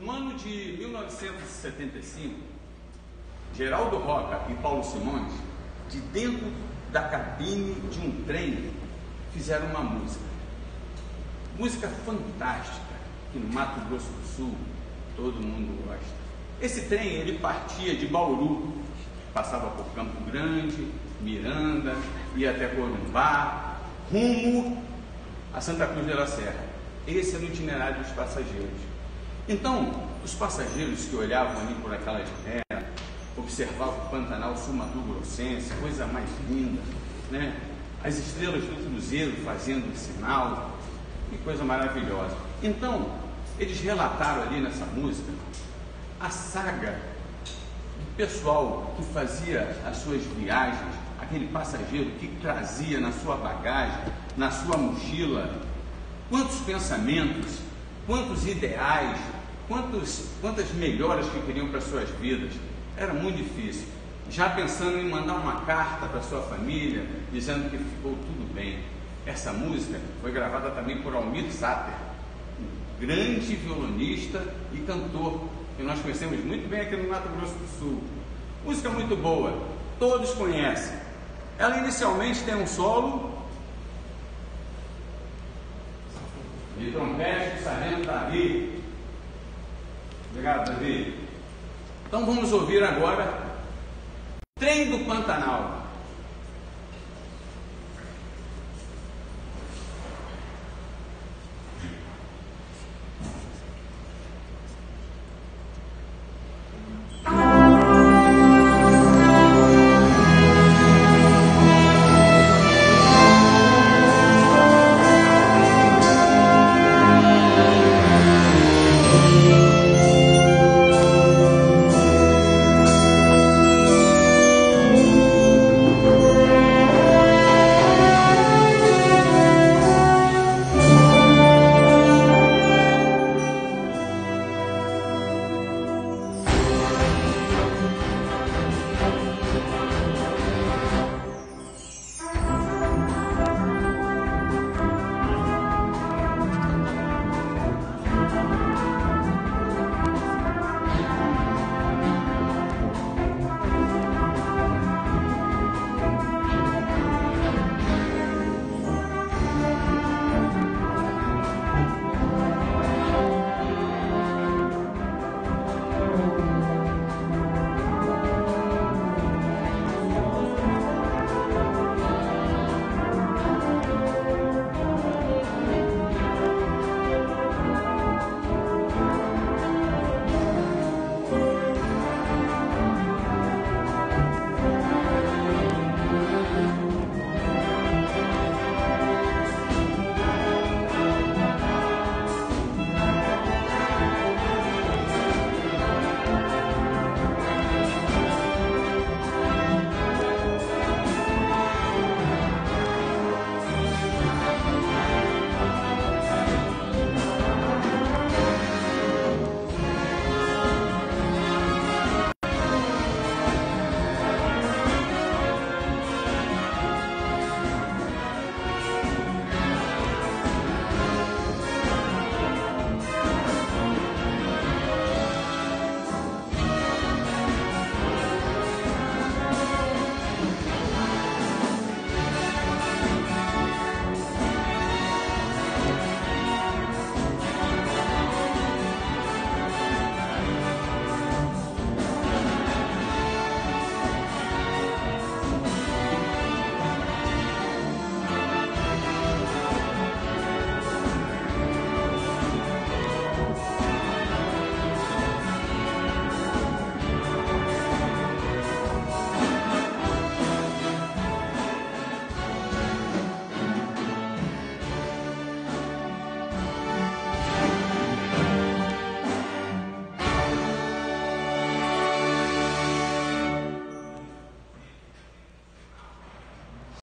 No ano de 1975, Geraldo Roca e Paulo Simões, de dentro da cabine de um trem, fizeram uma música. Música fantástica, que no Mato Grosso do Sul todo mundo gosta. Esse trem ele partia de Bauru, passava por Campo Grande, Miranda, ia até Corumbá, rumo a Santa Cruz de la Serra. Esse era o itinerário dos passageiros. Então, os passageiros que olhavam ali por aquela janela, observavam o Pantanal Sul-Mato Grossense, coisa mais linda, né? as estrelas do cruzeiro fazendo sinal, que coisa maravilhosa. Então, eles relataram ali nessa música a saga do pessoal que fazia as suas viagens, aquele passageiro que trazia na sua bagagem, na sua mochila, quantos pensamentos, quantos ideais, quantos, quantas melhoras que queriam para suas vidas. Era muito difícil. Já pensando em mandar uma carta para sua família, dizendo que ficou tudo bem. Essa música foi gravada também por Almir Sater, um grande violonista e cantor, que nós conhecemos muito bem aqui no Mato Grosso do Sul. Música muito boa, todos conhecem. Ela inicialmente tem um solo de trompete do sargento Davi. Obrigado, Davi. Então vamos ouvir agora Trem do Pantanal.